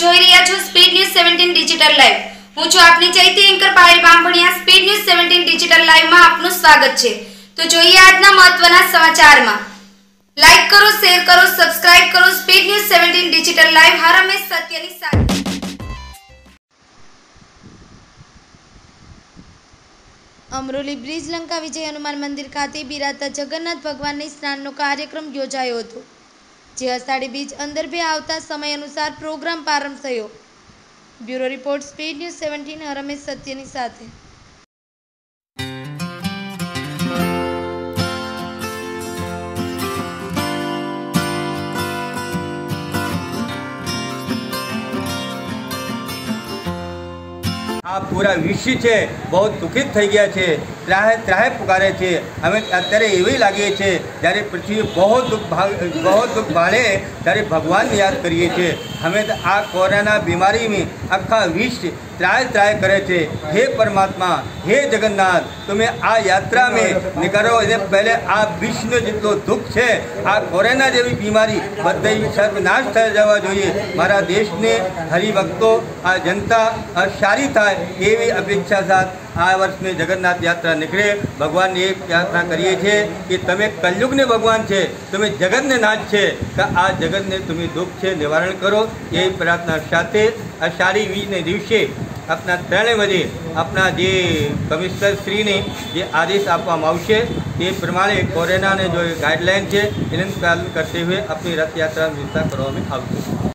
જોઈ રહ્યા છો speed news seventeen digital live હું છું આપની ચૈતી anchor Payal Bamaniya speed news seventeen digital લાઈવમાં આપનું સ્વાગત છે. તો જોઈએ આજના મહત્વના સમાચારમાં. લાઈક કરો શેર કરો સબસ્ક્રાઇબ કરો speed news seventeen digital live હર સત્યની સાથે અમરોલી બ્રિજ લંકા વિજય હનુમાન મંદિર ખાતે બિરાજતા જગન્નાથ ભગવાનની સ્નાનનો કાર્યક્રમ યોજાયો હતો. જે અષાઢી બીજ અંદરભે આવતા સમય અનુસાર પ્રોગ્રામ પ્રારંભ થયો. Bureau report, speed news seventeen Ramesh સત્યની સાથે. આ પૂરા વિશ્વ છે. બહુ દુઃખિત થઈ ગયા છે. ત્રાહે ત્રાહે પુકારે છે. અમે અત્યારે એવી લાગીએ છીએ જ્યારે પૃથ્વી બહુ દુઃખ ભાગ બહુ દુઃખ ભાળે ત્યારે ભગવાનને યાદ કરીએ છીએ. અમે આ કોરોના બીમારીમાં આખા વિશ્વ ત્રાય ત્રાય કરે છે. હે પરમાત્મા, હે જગન્નાથ, તમે આ યાત્રા મેં નીકળો. એને પહેલે આ વિશ્વનો જેટલો દુઃખ છે, આ કોરોના જેવી બીમારી બધા સર્વનાશ થઈ જવા જોઈએ. મારા દેશને હરિભક્તો, આ જનતા સારી થાય એવી અપેક્ષા સાથ આ વર્ષની જગન્નાથ યાત્રા નીકળે, ભગવાનની એ પ્રાર્થના કરીએ છીએ કે તમે કલયુગને ભગવાન છે, તમે જગતને નાચ છે, તો આ જગતને તમે દુઃખ છે, નિવારણ કરો. એ પ્રાર્થના સાથે આ સારી વીજને દિવસે આપના ત્રણેય વધે આપના જે કમિશનરશ્રીને જે આદેશ આપવામાં આવશે, તે પ્રમાણે કોરોનાને જો ગાઈડલાઇન છે, એનું પાલન કરતી હોય આપણી રથયાત્રા વિસ્તાર કરવામાં આવશે.